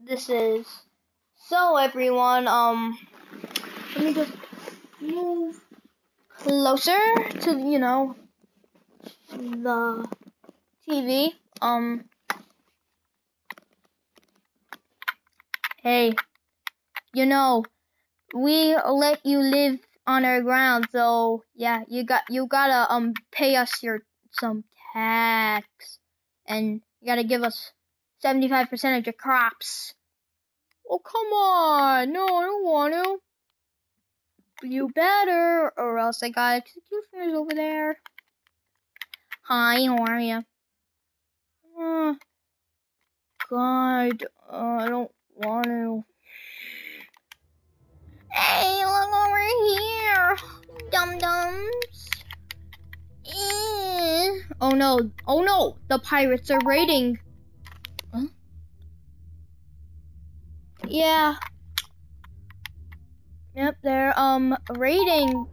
this is. So everyone, um, let me just move closer to you know the TV. Um, hey, you know, we let you live on our ground, so yeah, you got you gotta um pay us your some tax, and you gotta give us seventy five percent of your crops. Oh come on, no, I don't want to. You better, or else I got executioners over there. Hi, how are you? Uh, God, uh, I don't want to. Hey, look over here, dum dums. Eh. Oh no! Oh no! The pirates are raiding. Yeah. Yep, they're um raiding.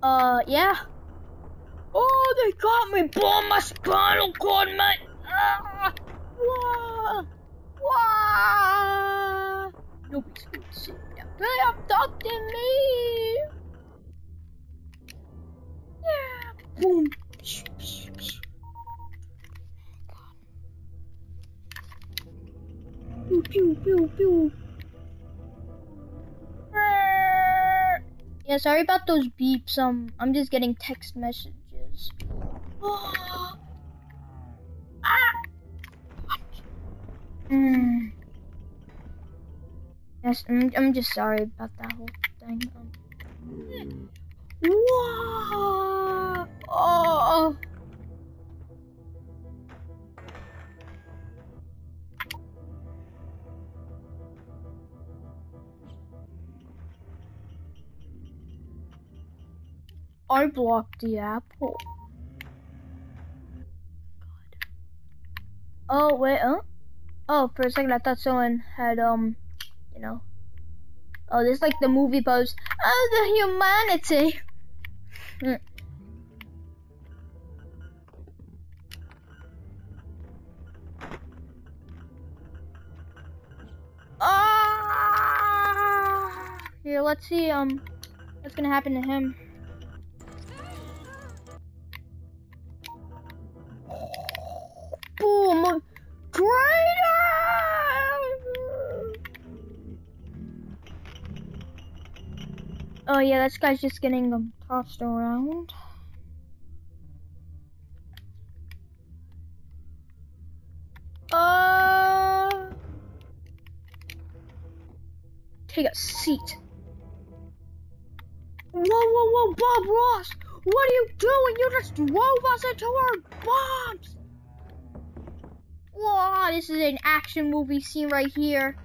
Uh, yeah. Oh, they got me! Blow my spinal cord, mate! Ah! Wah! Nobody's gonna me now. They abducted me! Yeah! Boom! Pew, pew, pew. Yeah, sorry about those beeps. Um, I'm just getting text messages. ah! Mm. Yes, I'm, I'm just sorry about that whole thing. Um, Whoa! Oh! I blocked the apple. Oh wait, huh? Oh, for a second I thought someone had um, you know. Oh, this is like the movie pose. Oh, the humanity. Hmm. Ah! Here, let's see um, what's gonna happen to him. Oh yeah, this guy's just getting um, tossed around. Uh, take a seat. Whoa, whoa, whoa, Bob Ross! What are you doing? You just drove us into our bombs! Whoa, this is an action movie scene right here.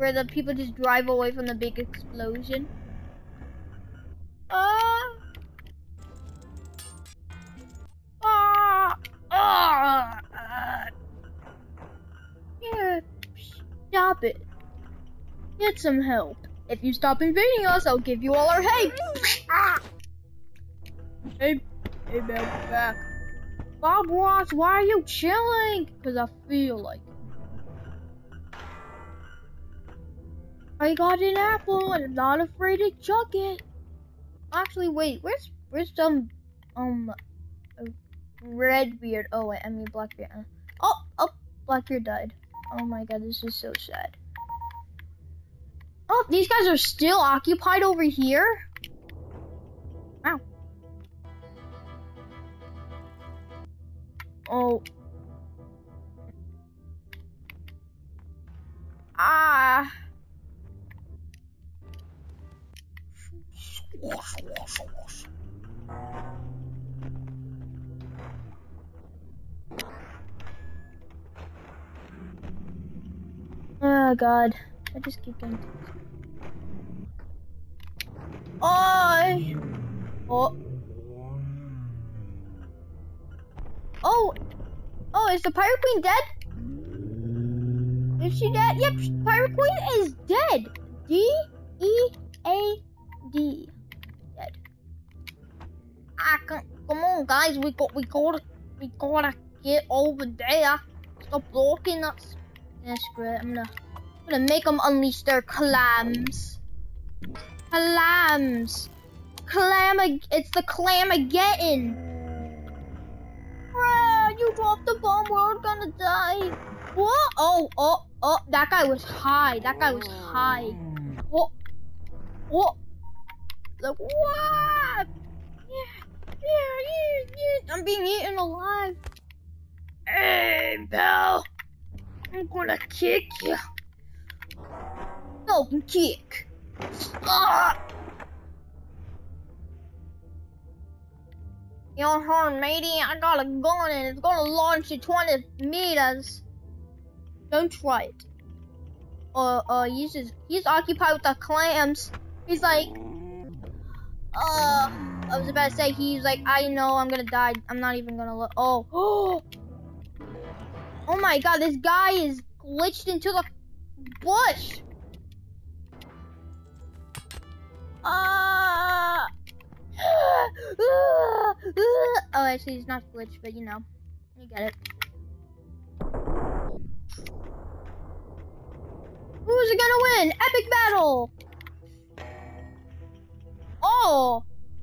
Where the people just drive away from the big explosion. Uh, uh, uh, yeah, stop it. Get some help. If you stop invading us, I'll give you all our hate. Ah! Hey, hey, back. Bob Ross, why are you chilling? Because I feel like I got an apple and I'm not afraid to chuck it. Actually, wait, where's where's some um red beard? Oh wait, I mean black beard. Oh, oh, black beard died. Oh my god, this is so sad. Oh, these guys are still occupied over here. Wow. Oh. Ah. Oh god. I just keep getting Oh. Oh. Oh. Oh, is the Pirate Queen dead? Is she dead? Yep, Pirate Queen is dead. D E A D. Dead. Ah, come, on, guys. We got, we gotta We gotta get over there. Stop blocking us. That's great. I'm gonna, I'm gonna make them unleash their clams. Clams. Clam. It's the Clamageddon. You dropped the bomb. We're all gonna die. What? Oh, oh, oh. That guy was high. That guy was high. What? What? Like, what? Yeah, yeah, yeah, yeah. I'm being eaten alive. Hey, pal. I'm gonna kick you. No, kick. Ah! Your horn, matey. I got a gun and it's gonna launch you 20 meters. Don't try it. Uh, uh, he's just, he's occupied with the clams. He's like, uh, I was about to say, he's like, I know I'm gonna die. I'm not even gonna look. Oh, oh, my god, this guy is glitched into the bush. Uh, oh, actually, he's not glitched, but you know, you get it. Who's gonna win? Epic battle! Oh!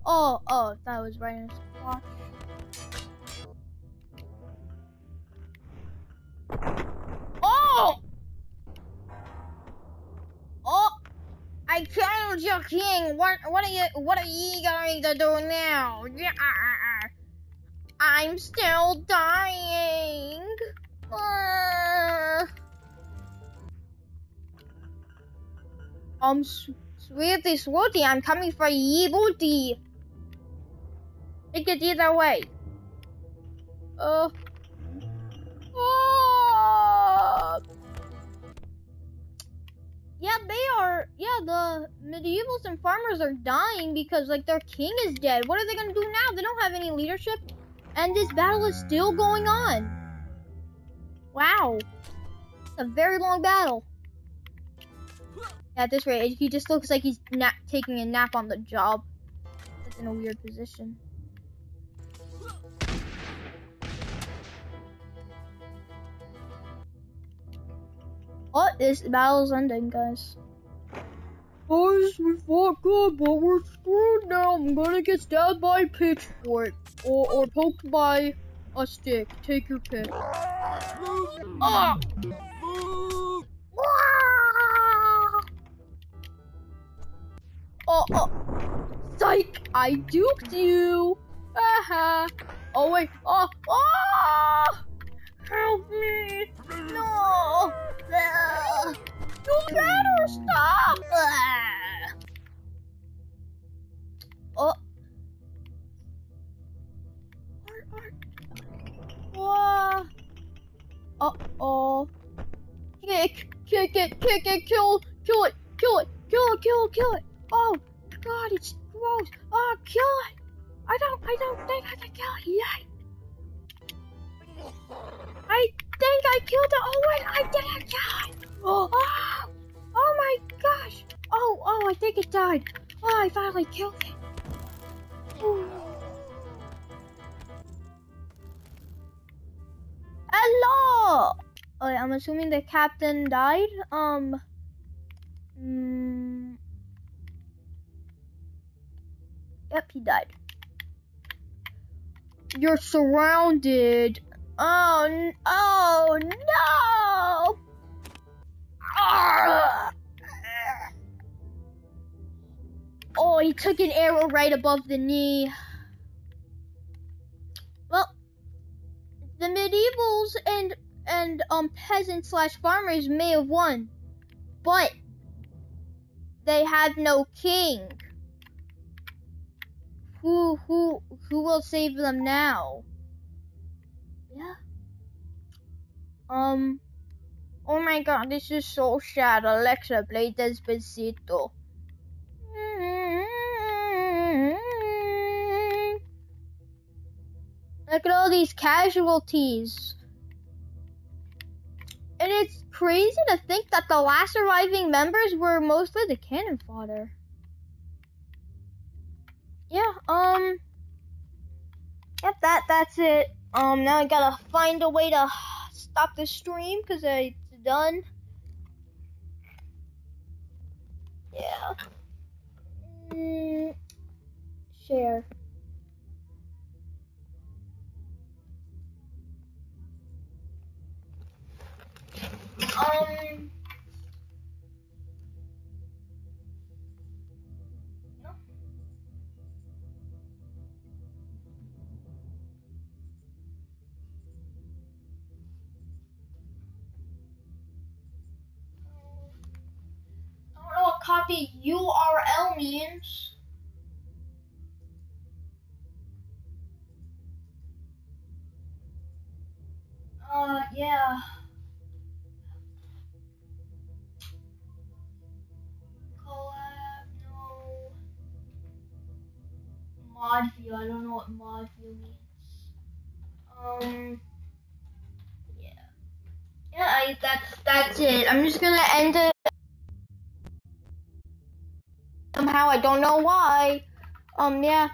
Oh, oh, that was right in watch. Oh! Oh! I killed your king. What? What are you? What are you going to do now? Yeah, I'm still dying. Uh... Um, sweetie, sweetie, I'm coming for ye booty. It either way. Uh. Oh. Yeah, they are. Yeah, the medievals and farmers are dying because, like, their king is dead. What are they gonna do now? They don't have any leadership, and this battle is still going on. Wow. A very long battle. At this rate, he just looks like he's not taking a nap on the job. It's in a weird position. Oh, this battle's ending, guys. Guys, we fought good, but we're screwed now. I'm gonna get stabbed by a pitchfork or, or poked by a stick. Take your pick. Ah! Oh, oh. Psych! I duped you! Aha! Oh, wait. Oh, oh! Help me! No! Uh, you better stop! Uh. Oh. Whoa. Uh oh. Kick, kick it, kick it, kill, kill it, kill it, kill it, kill it, kill it. Oh, God, it's gross. Oh, kill it. I don't, I don't think I can kill it yet. Killed it. Oh, wait, I kill it. Oh, oh, oh my gosh. Oh, oh, I think it died. Oh, I finally killed it. Hello. Oh, I'm assuming the captain died. Um. Mm, Yep, he died. You're surrounded. Oh, oh no! Oh, he took an arrow right above the knee. Well, the medievals and and um peasants slash farmers may have won, but they have no king. Who who who will save them now? Um Oh my god, this is so sad. Alexa, play Despacito. Look at all these casualties. And it's crazy to think that the last surviving members were mostly the cannon fodder yeah, um, yep, that, that's it. Um, now I gotta find a way to stop the stream because it's done. Yeah. Mm, share. Um. Copy URL means. Uh, yeah. Collab, no. Mod view, I don't know what mod view means. Um, yeah. Yeah, I, that's, that's it. I'm just gonna end it. Somehow, I don't know why. Um, yeah.